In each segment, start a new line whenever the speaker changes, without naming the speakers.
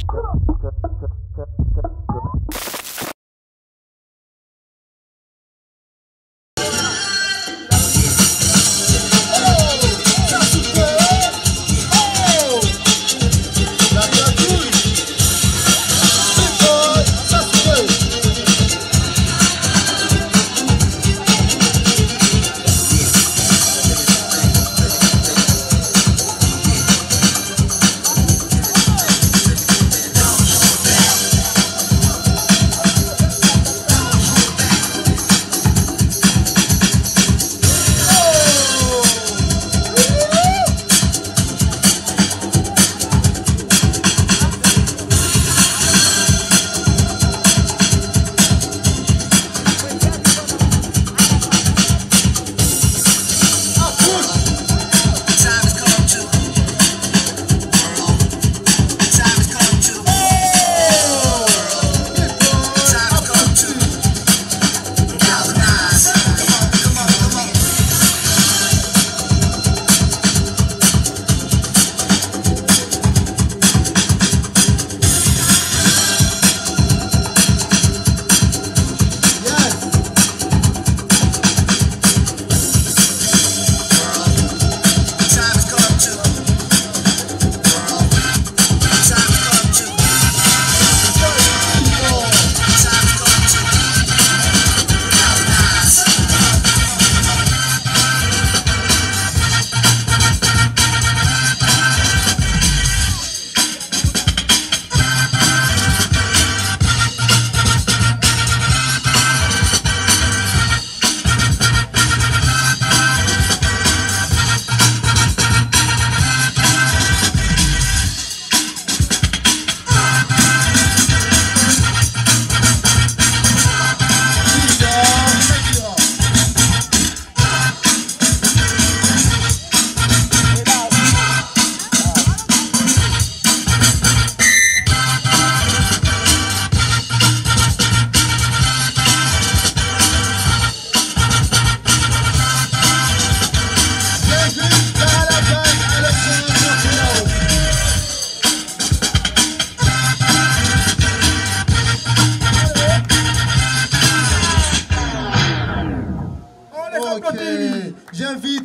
up.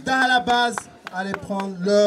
à la base. Allez prendre le...